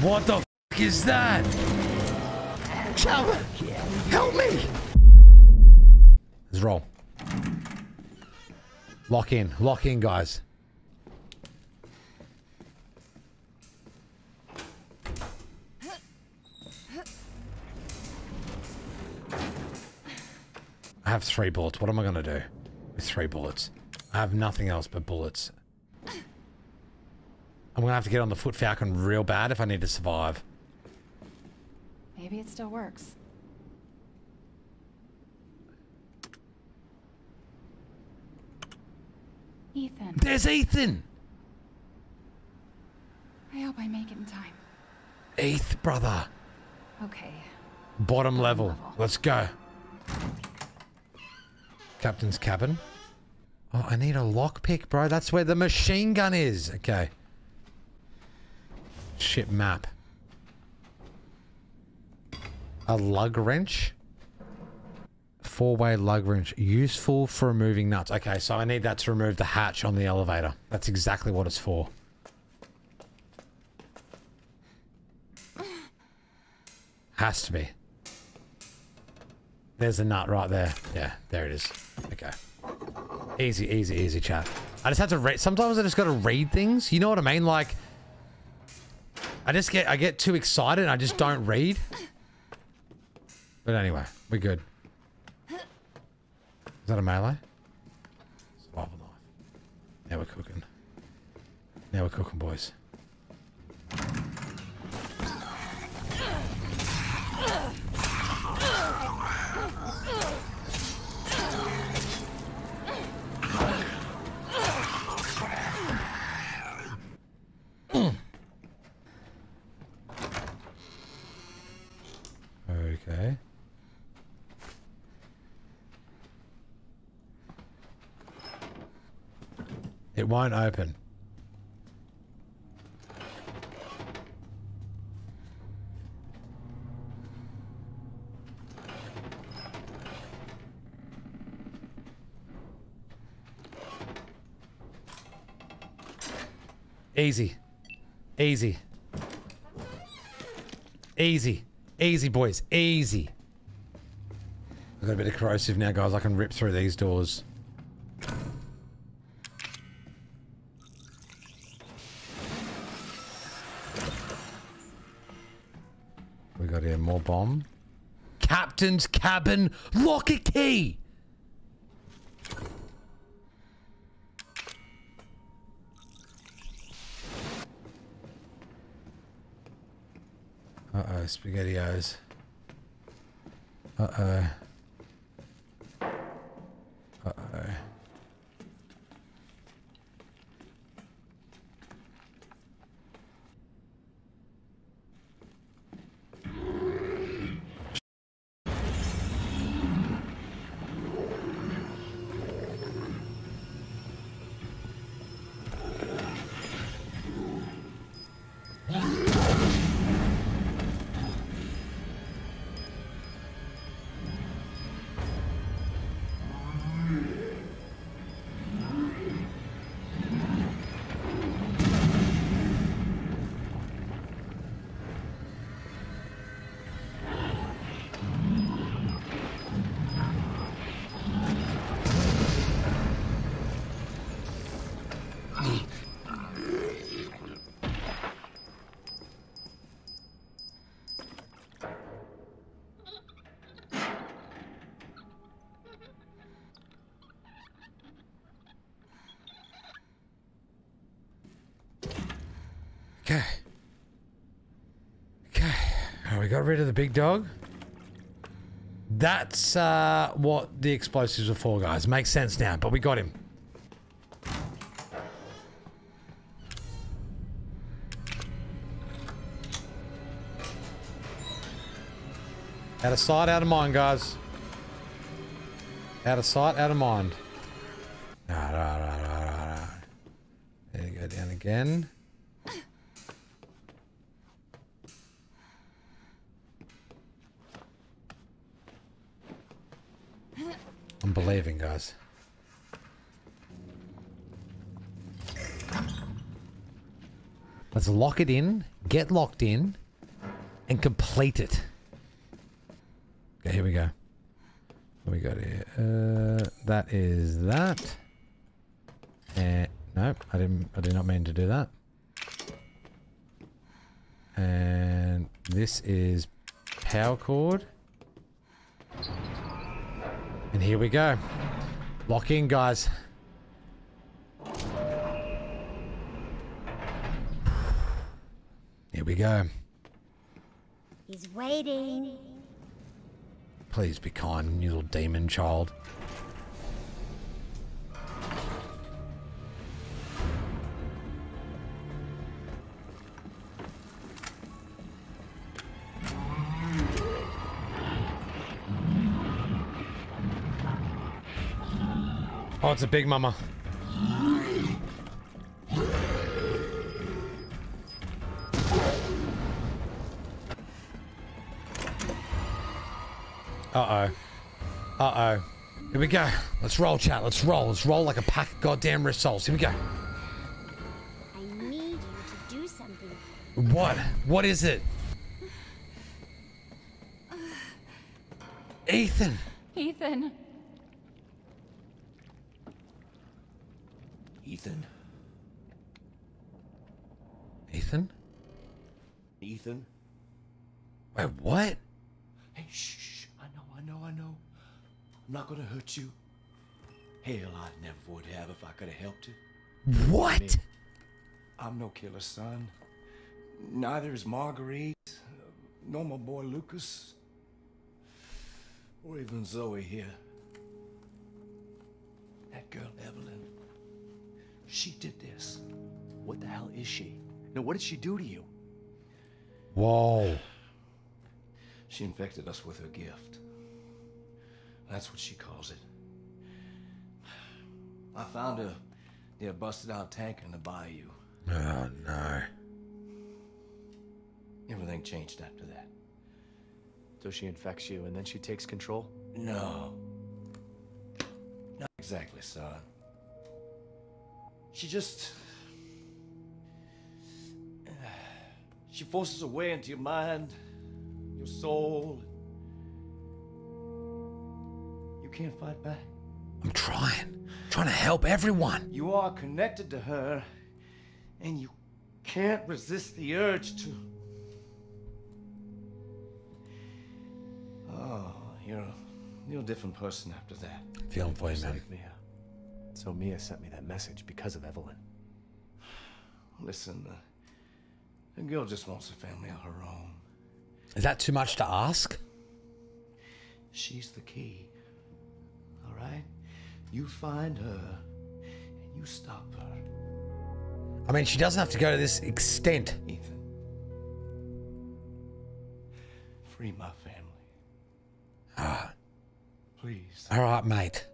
What the f is that? Chum, help me! Let's roll. Lock in. Lock in, guys. I have three bullets. What am I going to do with three bullets? I have nothing else but bullets. I'm to have to get on the Foot Falcon real bad if I need to survive. Maybe it still works. Ethan, There's Ethan! I hope I make it in time. Eth, brother. Okay. Bottom level. Let's go. Captain's cabin. Oh, I need a lockpick, bro. That's where the machine gun is. Okay. Ship map. A lug wrench. Four-way lug wrench. Useful for removing nuts. Okay, so I need that to remove the hatch on the elevator. That's exactly what it's for. Has to be. There's a nut right there. Yeah, there it is. Okay. Easy, easy, easy, chat. I just have to read. Sometimes I just got to read things. You know what I mean? Like, I just get, I get too excited and I just don't read. But anyway, we're good. Is that a melee? Survival knife. Now we're cooking. Now we're cooking, boys. It won't open. Easy. Easy. Easy. Easy, boys. Easy. I've got a bit of corrosive now, guys. I can rip through these doors. Got here more bomb. Captain's cabin locker key. Uh-oh, SpaghettiOs. Uh-oh. Uh-oh. Okay. Okay. Alright, we got rid of the big dog. That's uh, what the explosives were for, guys. Makes sense now, but we got him. Out of sight, out of mind, guys. Out of sight, out of mind. There you go, down again. Believing, guys. Let's lock it in, get locked in, and complete it. Okay, here we go. What we got here? Uh, that is that. And no, I didn't. I did not mean to do that. And this is power cord. And here we go. Lock in, guys. Here we go. He's waiting. Please be kind, you little demon child. Oh, it's a big mama. Uh-oh. Uh-oh. Here we go. Let's roll, chat. Let's roll. Let's roll like a pack of goddamn results. Here we go. I need you to do something. What? What is it? Ethan. Ethan? Ethan? Ethan? Wait, what? Hey, shh. I know, I know, I know. I'm not gonna hurt you. Hell, I never would have if I could have helped it. What? I'm no killer, son. Neither is Marguerite, nor my boy Lucas, or even Zoe here. That girl, Evelyn, she did this. What the hell is she? No, what did she do to you? Whoa. She infected us with her gift. That's what she calls it. I found her near a busted out tank in the bayou. Oh, no. Everything changed after that. So she infects you and then she takes control? No. Not exactly, son. She just. She forces her way into your mind, your soul. You can't fight back. I'm trying. trying to help everyone. You are connected to her, and you can't resist the urge to. Oh, you're a, you're a different person after that. Feeling for you, man. Mia. So Mia sent me that message because of Evelyn. Listen, uh, the girl just wants a family of her own. Is that too much to ask? She's the key. All right? You find her, and you stop her. I mean, she doesn't have to go to this extent. Ethan. Free my family. Ah. Please. All right, mate.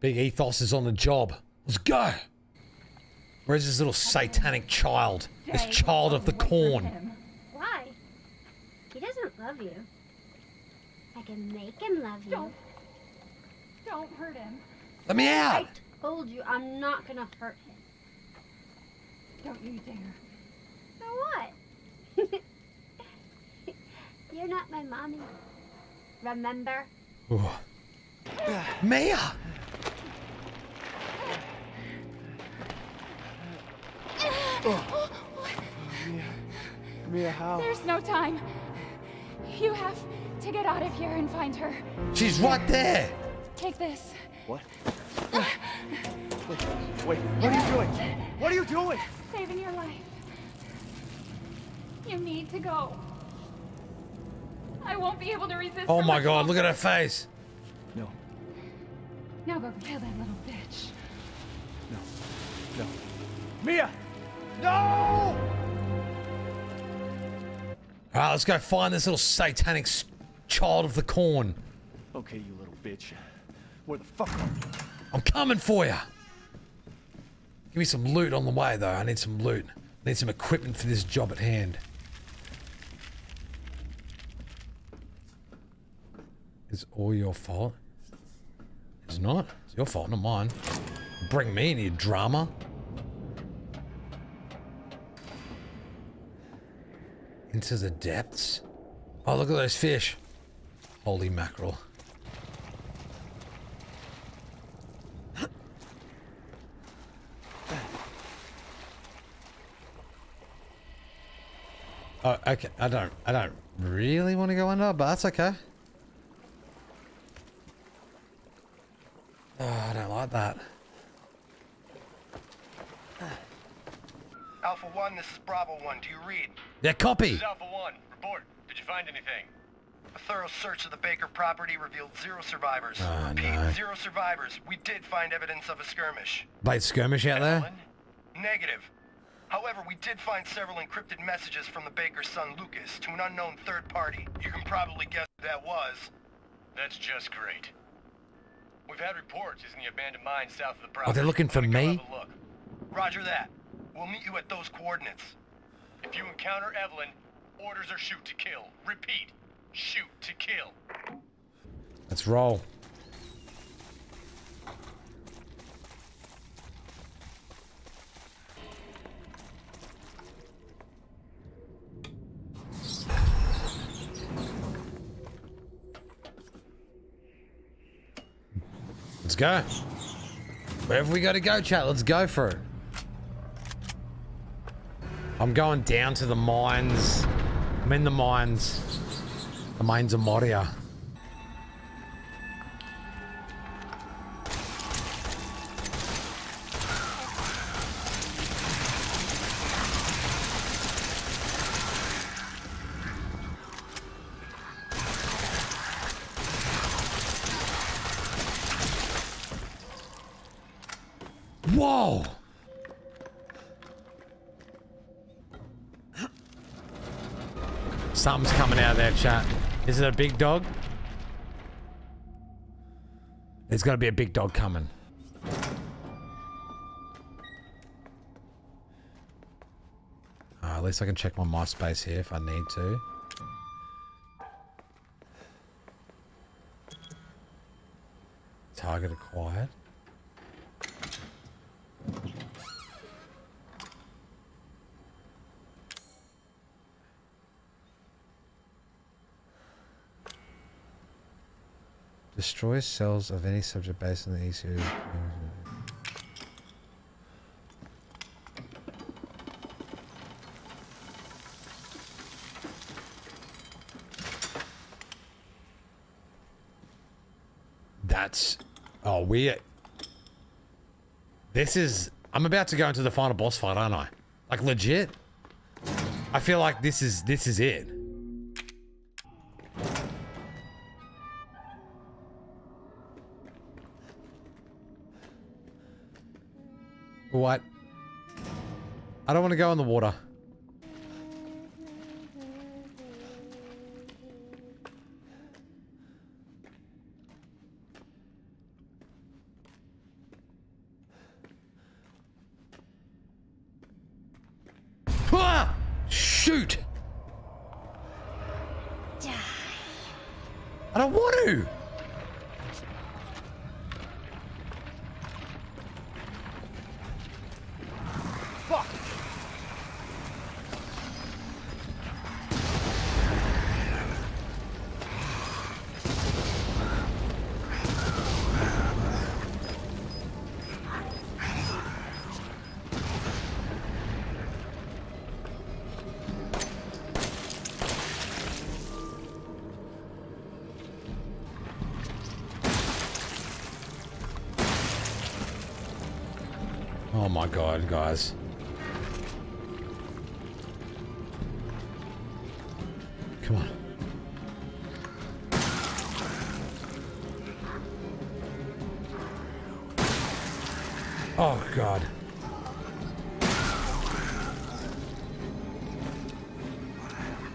Big ethos is on the job. Let's go. Where's this little satanic child? This child of the corn. Why? He doesn't love you. I can make him love you. Don't. Don't hurt him. Let me out. I told you I'm not gonna hurt him. Don't you dare. So what? You're not my mommy. Remember? Ooh. Mia. Mia, how? There's no time. You have to get out of here and find her. She's right there. Take this. What? Wait, wait, what are you doing? What are you doing? Saving your life. You need to go. I won't be able to resist. Oh my god, look at her face. No, Now go kill that little bitch. no, no. Mia! No! All right, let's go find this little satanic child of the corn. Okay, you little bitch. Where the fuck are you? I'm coming for you. Give me some loot on the way, though. I need some loot. I need some equipment for this job at hand. It's all your fault. It's not. It's your fault, not mine. Bring me your drama. Into the depths. Oh, look at those fish. Holy mackerel. Oh, okay. I don't. I don't really want to go under, but that's okay. Oh, I don't like that. Alpha 1, this is Bravo 1. Do you Yeah, copy. Alpha 1. Report. Did you find anything? A thorough search of the Baker property revealed zero survivors. Oh, Repeat, no. zero survivors. We did find evidence of a skirmish. Blade skirmish out there. Negative. However, we did find several encrypted messages from the baker's son Lucas to an unknown third party. You can probably guess who that was. That's just great. We've had reports he's in the abandoned mine south of the property. Oh, they're looking for I'm gonna go me? look. Roger that. We'll meet you at those coordinates. If you encounter Evelyn, orders are shoot to kill. Repeat, shoot to kill. Let's roll. Let's go. Wherever we got to go, chat, let's go for it. I'm going down to the mines. I'm in the mines. The mines of Moria. Something's coming out of there, chat. Is it a big dog? There's got to be a big dog coming. Uh, at least I can check my MySpace here if I need to. Target acquired. Destroys cells of any subject based on the ECU. That's oh we. This is I'm about to go into the final boss fight, aren't I? Like legit. I feel like this is this is it. What? I don't want to go in the water. Ah! Shoot! I don't want to! My god, guys. Come on. Oh god.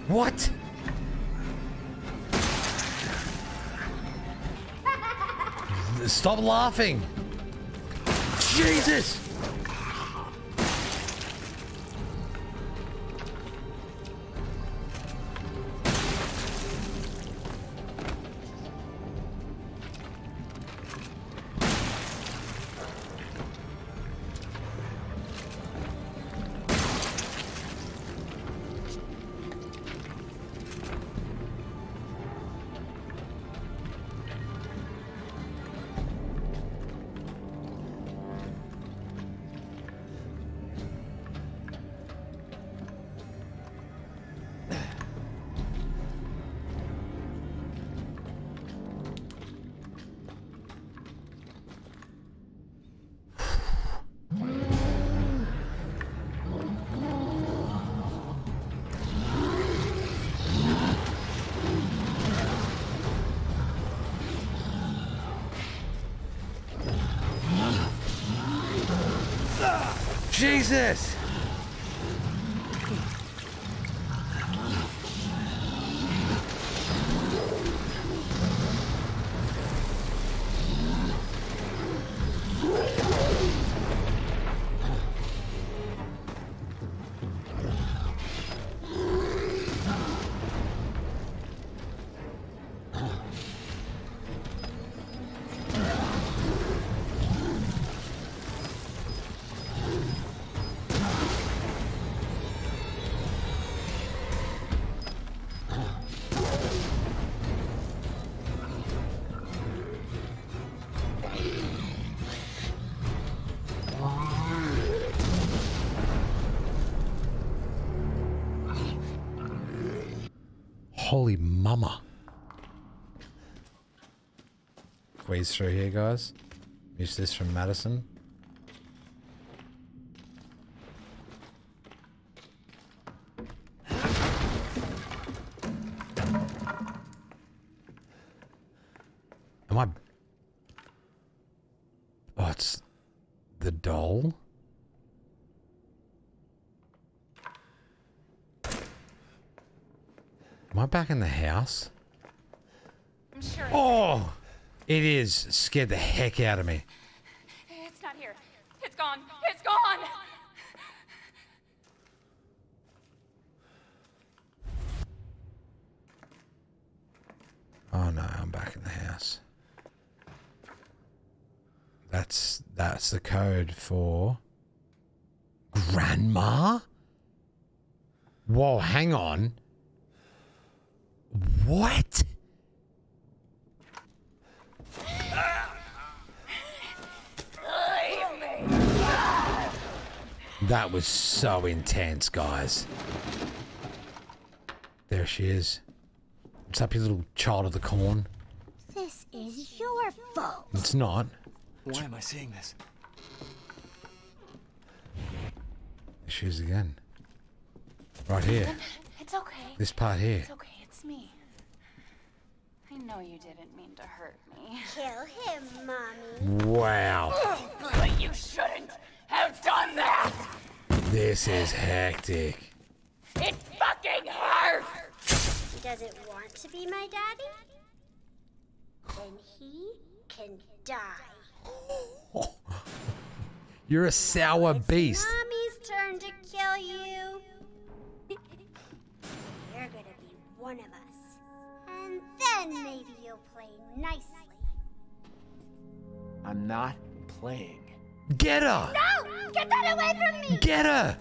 What? Stop laughing. Jesus! Jesus! Squeeze through here, guys. Use this from Madison. Am I... Oh, it's the doll? Am I back in the house? It is. Scared the heck out of me. It's not here. It's gone. It's gone. Oh no, I'm back in the house. That's that's the code for Grandma? Whoa, hang on. What? That was so intense, guys. There she is. What's up, you little child of the corn? This is your fault. It's not. Why am I seeing this? There she is again. Right here. It's okay. This part here. It's okay. It's me. I know you didn't mean to hurt me. Kill him, Mommy. Wow. But you shouldn't have done that. This is hectic. It fucking hurts. He doesn't want to be my daddy? Then he can die. You're a sour beast. Mommy's turn to kill you. You're gonna be one of us. And then maybe you'll play nicely. I'm not playing. Get her! No! Get that away from me! Get her!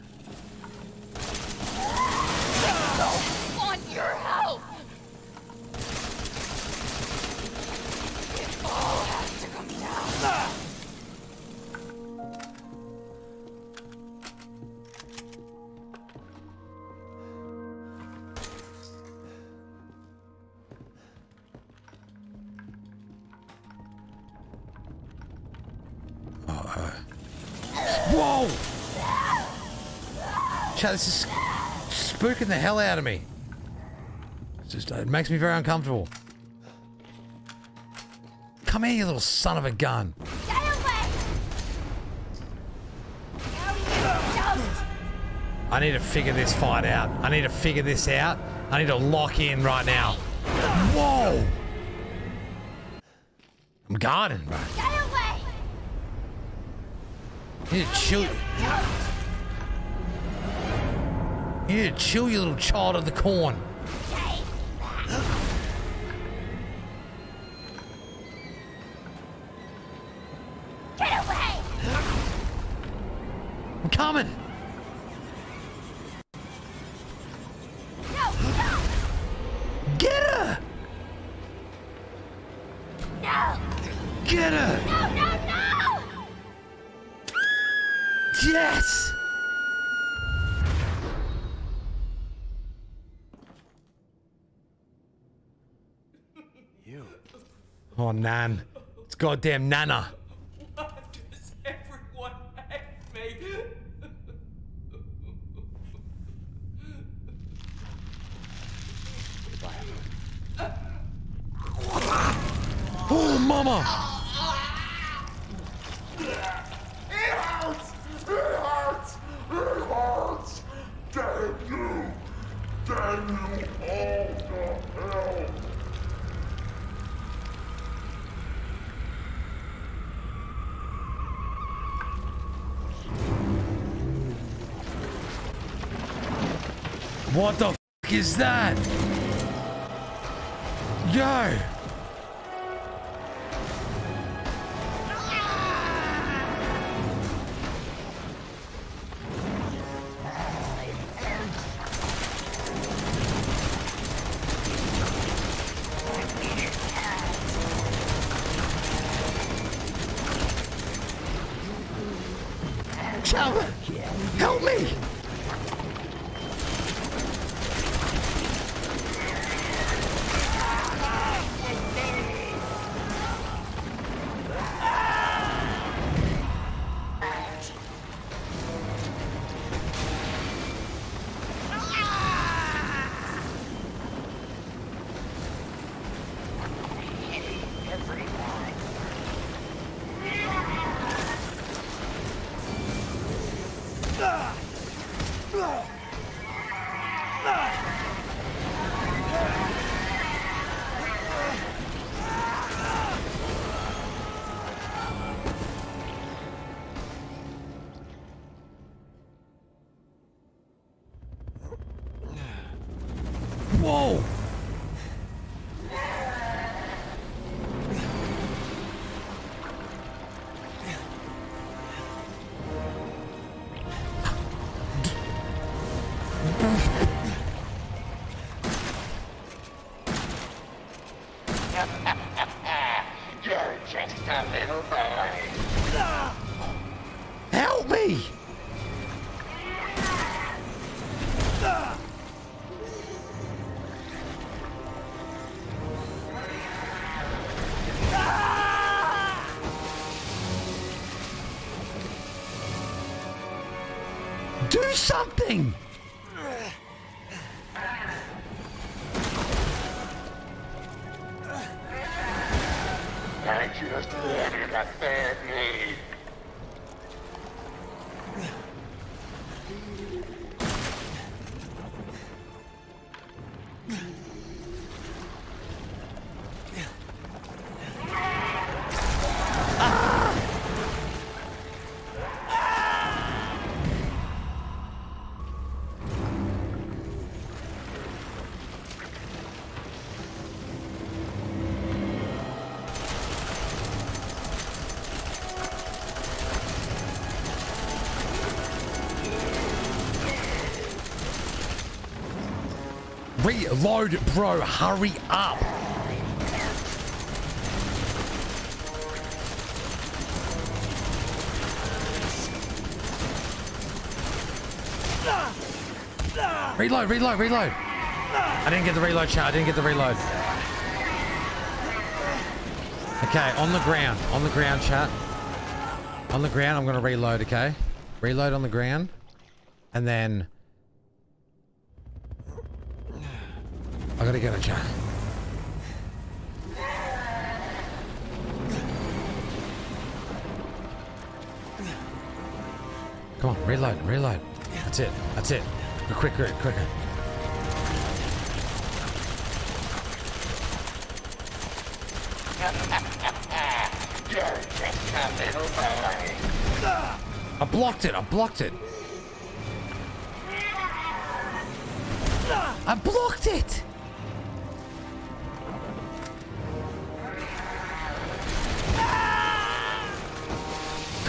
I don't want your help. It all has to come down. Chad, this is spooking the hell out of me. It's just, it makes me very uncomfortable. Come here, you little son of a gun. Get away! Now you don't! I need to figure this fight out. I need to figure this out. I need to lock in right now. Whoa! I'm guarding, bro. Get away! You need to chill. You chill, you little child of the corn. You. Oh, Nan. It's goddamn Nana. Why does everyone hate me? Oh, mama! It hurts! It hurts! What the Just wanted a family. Reload, bro. Hurry up. Reload, reload, reload. I didn't get the reload chat. I didn't get the reload. Okay, on the ground. On the ground, chat. On the ground, I'm going to reload, okay? Reload on the ground. And then... gotta get a chat. Come on, reload, reload. That's it, that's it. Go quicker, quicker. I blocked it, I blocked it. I blocked it!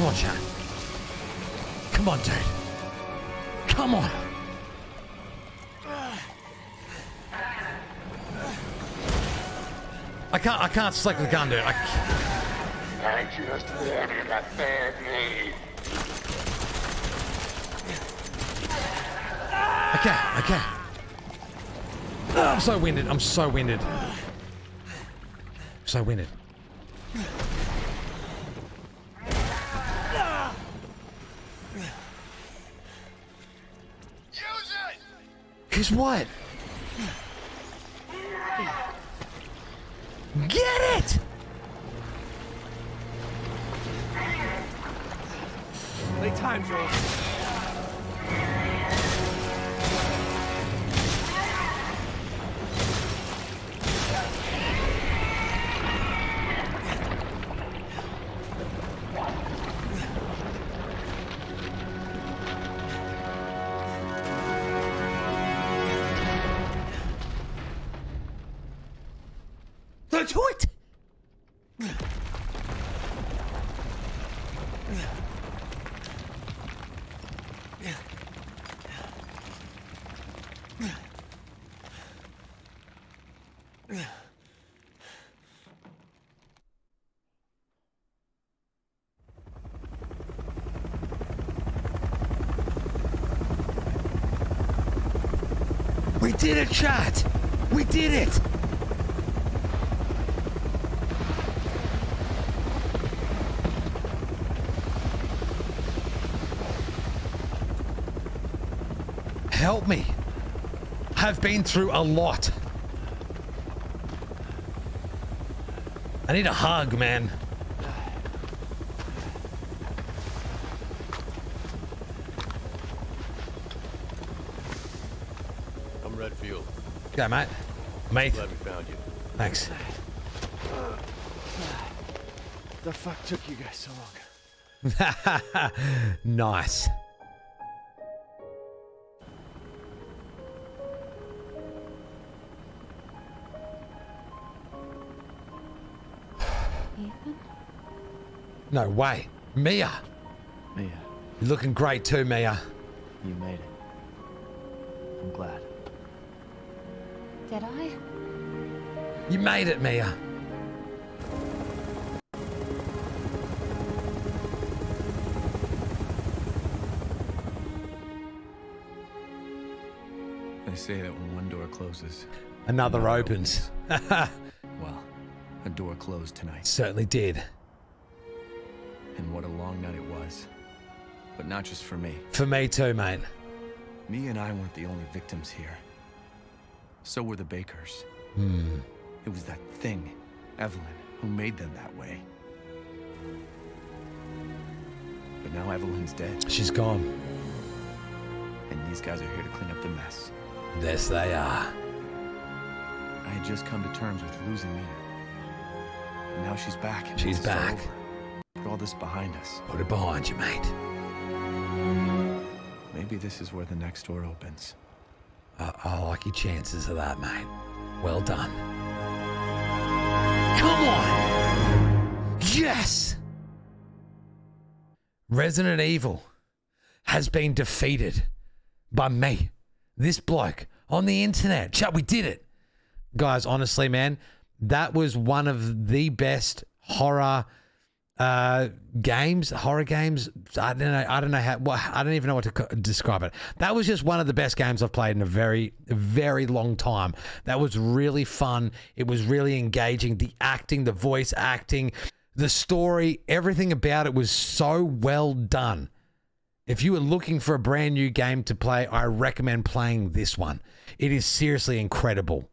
On, Chad. Come on, dude. Come on. I can't. I can't select the gun, dude. I, I just wanted a family. okay. Okay. Oh, I'm so winded. I'm so winded. So winded. Use it! Cause what? Get it! Late time, Joel. Don't it! We did it, chat! We did it! Help me. I've been through a lot. I need a hug, man. I'm Redfield. Yeah, mate. Mate. Glad we found you. Thanks. The fuck took you guys so long? nice. No way. Mia. Mia, You're looking great too, Mia. you made it. I'm glad. Did I? You made it, Mia. They say that when one door closes, Another opens. well, a door closed tonight. Certainly did. And what a long night it was. But not just for me. For me too, mate. Me and I weren't the only victims here. So were the Bakers. Hmm. It was that thing, Evelyn, who made them that way. But now Evelyn's dead, She's gone. and these guys are here to clean up the mess. Yes, they are. I had just come to terms with losing Mia. And now she's back. and She's back. All this behind us. Put it behind you, mate. Maybe this is where the next door opens. I, I like your chances of that, mate. Well done. Come on! Yes! Resident Evil has been defeated by me, this bloke, on the internet. Chat, we did it. Guys, honestly, man, that was one of the best horror uh games horror games i don't know i don't know how well, i don't even know what to co- describe it. That was just one of the best games i've played in a very very long time. That was really fun. It was really engaging. The acting the voice acting the story everything about it was so well done. If you were looking for a brand new game to play i recommend playing this one. It is seriously incredible.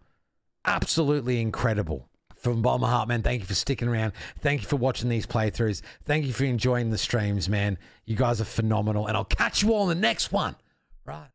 Absolutely incredible. From bottom of my heart, man, thank you for sticking around. Thank you for watching these playthroughs. Thank you for enjoying the streams, man. You guys are phenomenal. And I'll catch you all in the next one. Right.